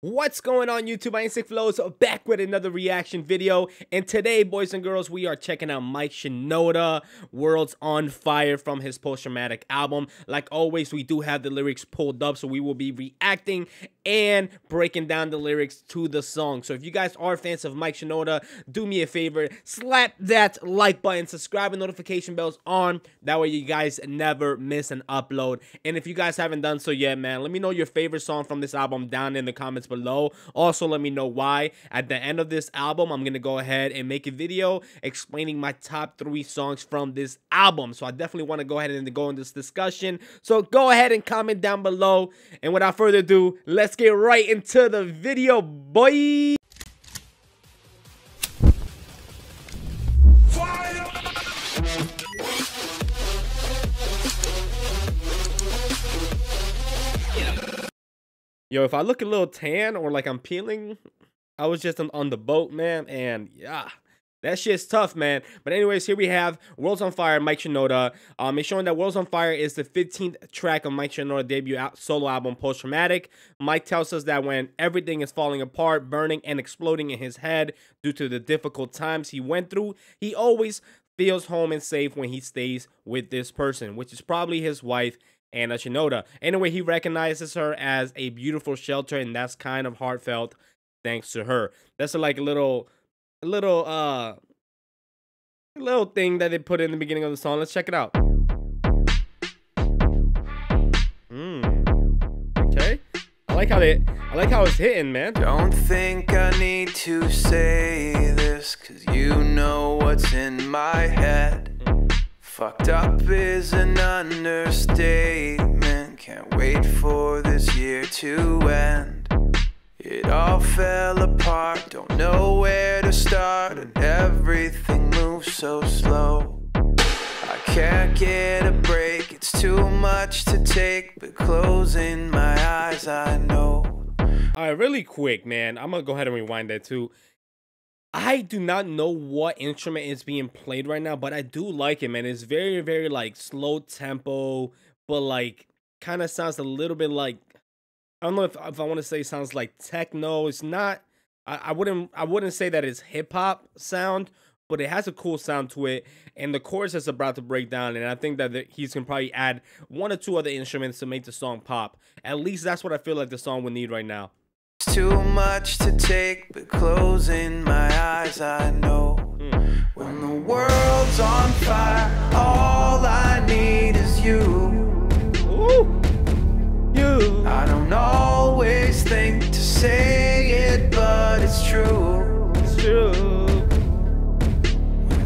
What's going on YouTube? I am Sickflowz back with another reaction video and today boys and girls we are checking out Mike Shinoda Worlds on Fire from his post-traumatic album. Like always we do have the lyrics pulled up so we will be reacting and breaking down the lyrics to the song. So if you guys are fans of Mike Shinoda do me a favor slap that like button subscribe and notification bells on that way you guys never miss an upload and if you guys haven't done so yet man let me know your favorite song from this album down in the comments below. Also, let me know why. At the end of this album, I'm going to go ahead and make a video explaining my top three songs from this album. So I definitely want to go ahead and go in this discussion. So go ahead and comment down below. And without further ado, let's get right into the video, boy. Yo, if I look a little tan or like I'm peeling, I was just on, on the boat, man, and yeah. That shit's tough, man. But anyways, here we have Worlds on Fire, Mike Shinoda. Um, it's showing that Worlds on Fire is the 15th track of Mike Shinoda's debut solo album, Post Traumatic. Mike tells us that when everything is falling apart, burning and exploding in his head due to the difficult times he went through, he always feels home and safe when he stays with this person, which is probably his wife Anna Shinoda. Anyway, he recognizes her as a beautiful shelter, and that's kind of heartfelt thanks to her. That's like a little, a little, uh, a little thing that they put in the beginning of the song. Let's check it out. Hmm. Okay. I like how they, I like how it's hitting, man. Don't think I need to say this, cause you know what's in my head. Fucked up is an understatement. Can't wait for this year to end. All fell apart, don't know where to start, and everything moves so slow. I can't get a break, it's too much to take, but closing my eyes, I know. Alright, really quick, man. I'm gonna go ahead and rewind that too. I do not know what instrument is being played right now, but I do like it, man. It's very, very like slow tempo, but like kind of sounds a little bit like I don't know if if I want to say sounds like techno. It's not. I, I wouldn't. I wouldn't say that it's hip hop sound, but it has a cool sound to it. And the chorus is about to break down, and I think that the, he's can probably add one or two other instruments to make the song pop. At least that's what I feel like the song would need right now. It's too much to take, but closing my eyes, I know. Mm. When the world's on fire, all I need is you. I don't always think to say it, but it's true. It's true.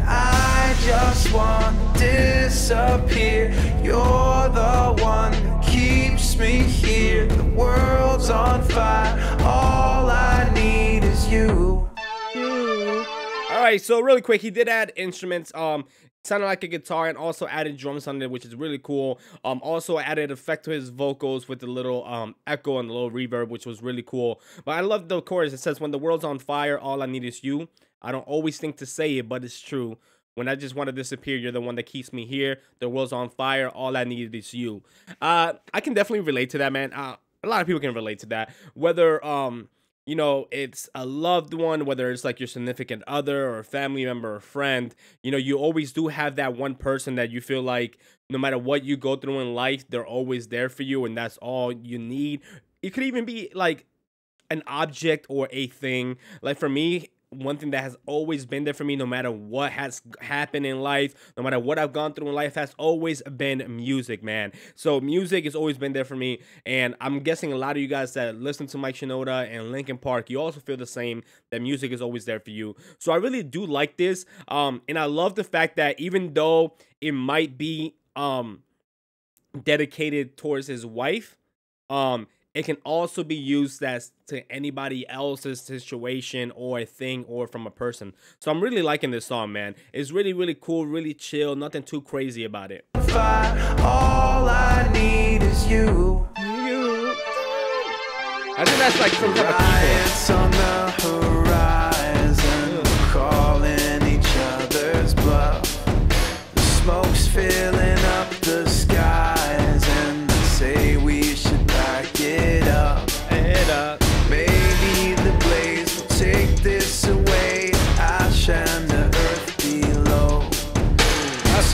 I just want to disappear. You're the one that keeps me here. The world's on fire. All I need is you. you. All right, so really quick, he did add instruments. Um, sounded like a guitar and also added drums on it, which is really cool. Um, also added effect to his vocals with the little um echo and the little reverb, which was really cool. But I love the chorus. It says, "When the world's on fire, all I need is you." I don't always think to say it, but it's true. When I just want to disappear, you're the one that keeps me here. The world's on fire. All I need is you. Uh, I can definitely relate to that, man. Uh, a lot of people can relate to that. Whether um, you know, it's a loved one, whether it's like your significant other or family member or friend, you know, you always do have that one person that you feel like no matter what you go through in life, they're always there for you and that's all you need. It could even be like an object or a thing. Like for me, one thing that has always been there for me no matter what has happened in life no matter what i've gone through in life has always been music man. So music has always been there for me and i'm guessing a lot of you guys that listen to mike shinoda and linkin park you also feel the same that music is always there for you. So i really do like this um and i love the fact that even though it might be um dedicated towards his wife um it can also be used as to anybody else's situation or a thing or from a person. So I'm really liking this song, man. It's really, really cool, really chill, nothing too crazy about it. All I need is you. You. I think that's like some type of keyboard.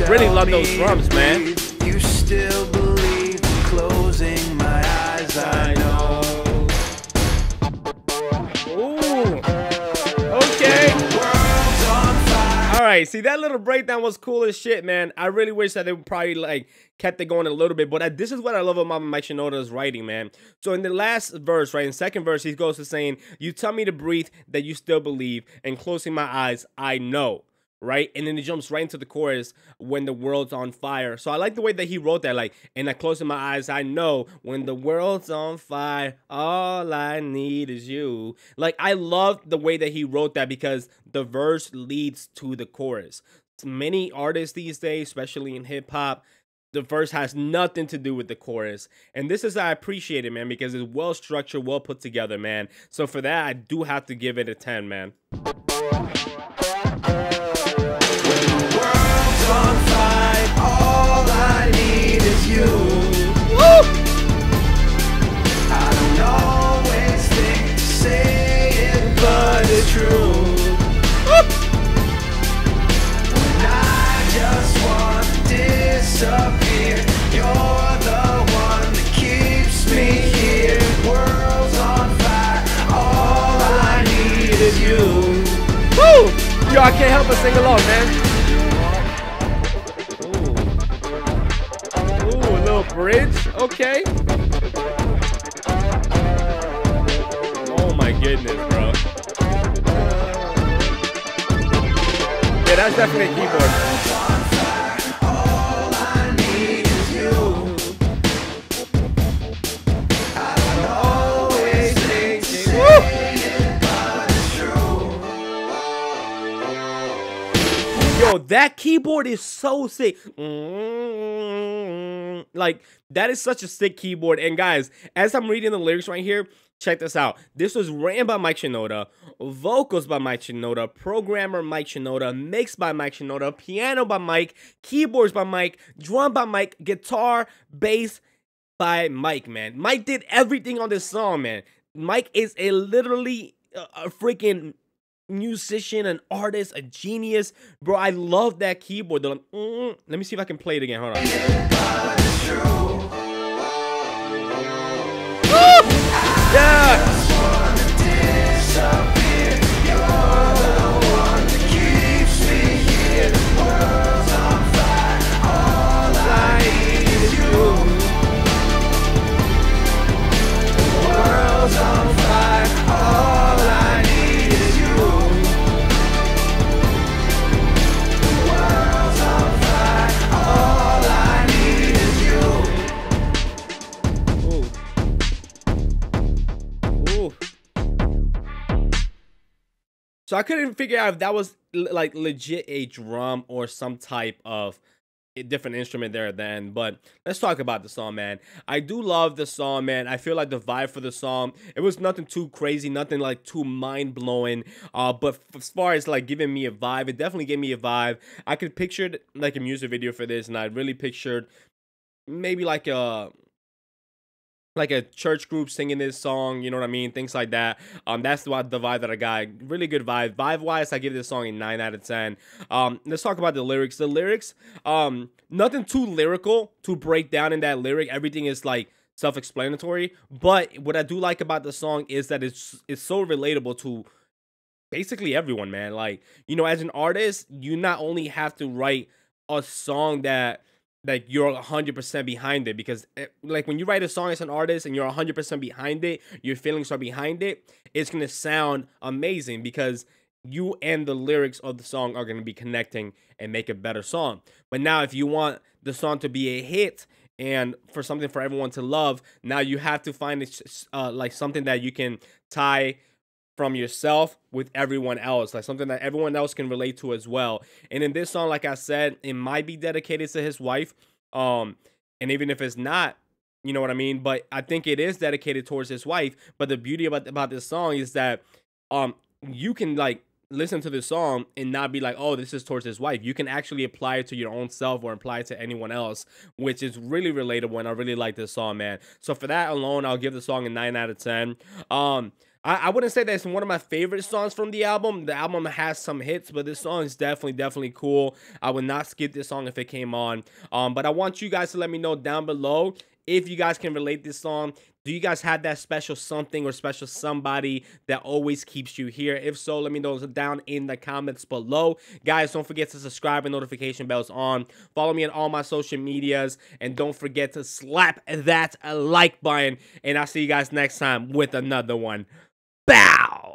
Really love those drums, man. You still believe in closing my eyes, I know. Ooh. Okay. World's on fire. All right. See, that little breakdown was cool as shit, man. I really wish that they would probably like kept it going a little bit. But I, this is what I love about Mike Shinoda's writing, man. So in the last verse, right, in second verse, he goes to saying, "You tell me to breathe, that you still believe, and closing my eyes, I know." Right? And then he jumps right into the chorus when the world's on fire. So I like the way that he wrote that, like, and I closing my eyes, I know when the world's on fire, all I need is you. Like, I love the way that he wrote that because the verse leads to the chorus. Many artists these days, especially in hip hop, the verse has nothing to do with the chorus. And this is I appreciate it, man, because it's well structured, well put together, man. So for that, I do have to give it a 10, man. I need is you. I don't always think to say it, but it's true. When I just want to disappear, you're the one that keeps me here. World's on fire. All I need is you. Woo! Yo, I can't help but sing along, man. Little bridge. Okay. Oh my goodness, bro. Yeah, that's definitely a keyboard. Always think to Woo! Yo, that keyboard is so sick. Mm, Like, that is such a sick keyboard. And guys, as I'm reading the lyrics right here, check this out. This was written by Mike Shinoda, vocals by Mike Shinoda, programmer Mike Shinoda, mixed by Mike Shinoda, piano by Mike, keyboards by Mike, drum by Mike, guitar, bass by Mike, man. Mike did everything on this song, man. Mike is a literally a, a freaking musician, an artist, a genius. Bro, I love that keyboard. The, mm, let me see if I can play it again. Hold on. Yeah! So I couldn't figure out if that was like legit a drum or some type of different instrument there then. But let's talk about the song, man. I do love the song, man. I feel like the vibe for the song, it was nothing too crazy, nothing like too mind blowing. Uh, but as far as like giving me a vibe, it definitely gave me a vibe. I could picture like a music video for this, and I really pictured maybe like a like a church group singing this song, you know what I mean? Things like that. Um, that's what the vibe that I got. Really good vibe. Vibe wise, I give this song a nine out of ten. Um, let's talk about the lyrics. The lyrics, um, nothing too lyrical to break down in that lyric. Everything is like self-explanatory. But what I do like about the song is that it's it's so relatable to basically everyone, man. Like, you know, as an artist, you not only have to write a song that like you're 100% behind it because eh, like when you write a song as an artist and you're 100% behind it your feelings are behind it it's going to sound amazing because you and the lyrics of the song are going to be connecting and make a better song. But now if you want the song to be a hit and for something for everyone to love now you have to find it uh, like something that you can tie from yourself with everyone else, like something that everyone else can relate to as well. And in this song, like I said, it might be dedicated to his wife. Um, and even if it's not, you know what I mean. But I think it is dedicated towards his wife. But the beauty about about this song is that um you can like listen to this song and not be like, oh, this is towards his wife. You can actually apply it to your own self or apply it to anyone else, which is really relatable. And I really like this song, man. So for that alone, I'll give the song a nine out of ten. Um, I, I wouldn't say that's one of my favorite songs from the album. The album has some hits, but this song is definitely, definitely cool. I would not skip this song if it came on. Um, but I want you guys to let me know down below if you guys can relate this song do you guys have that special something or special somebody that always keeps you here if so let me know down in the comments below guys don't forget to subscribe and notification bells on follow me on all my social medias and don't forget to slap that like button and i'll see you guys next time with another one Bow!